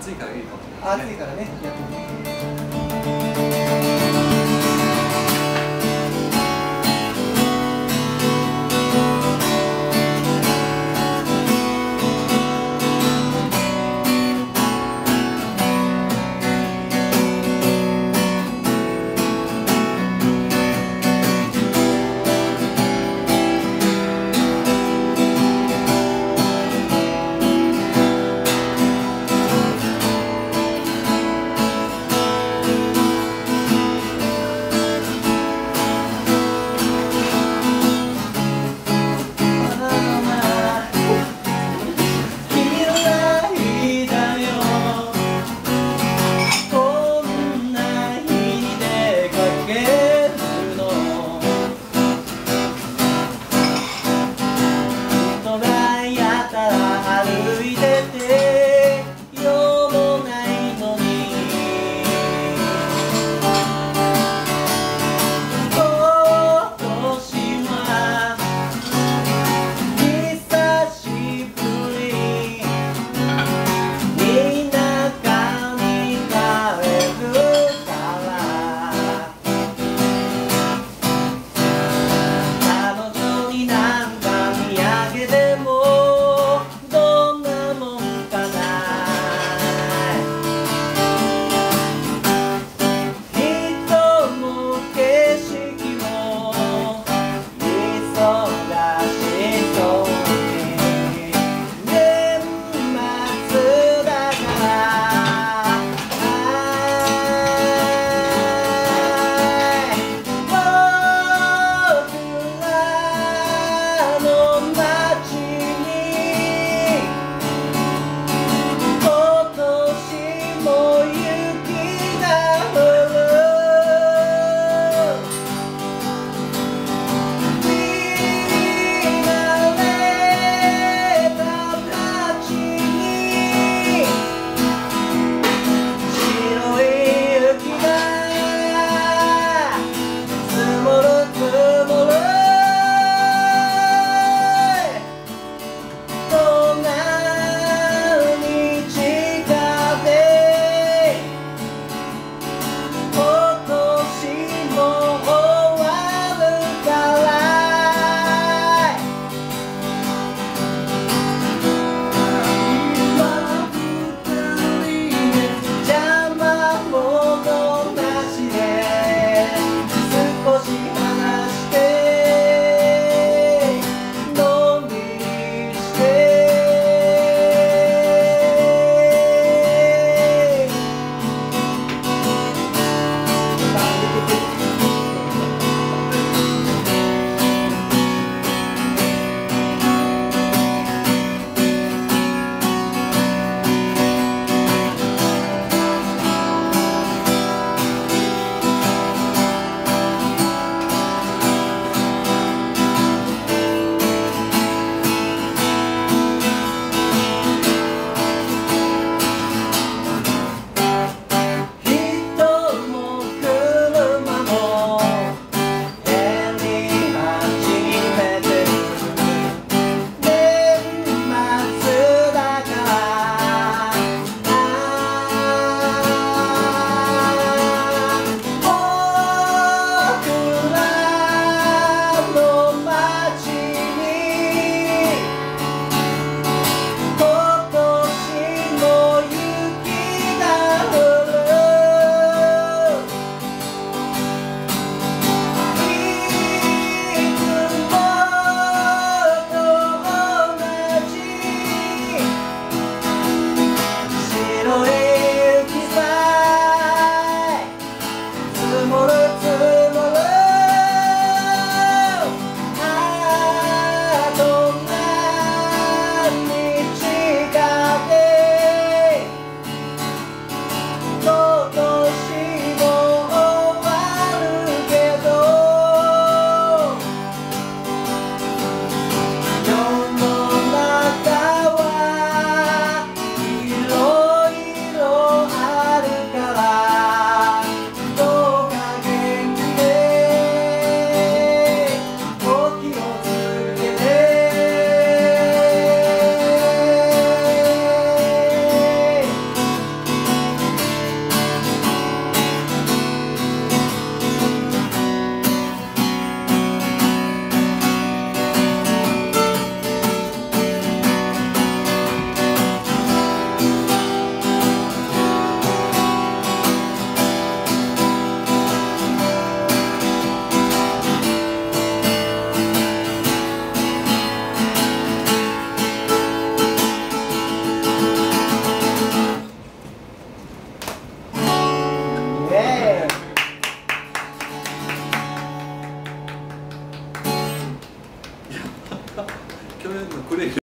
暑いからいいかもしれない、暑いからね逆に。て